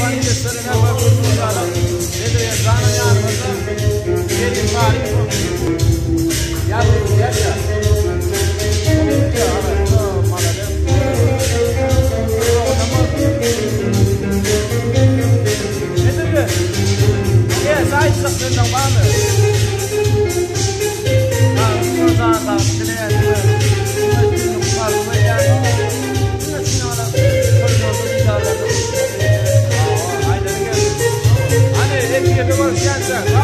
Van gösterene bakıyorsunuz adam. Nedir answer.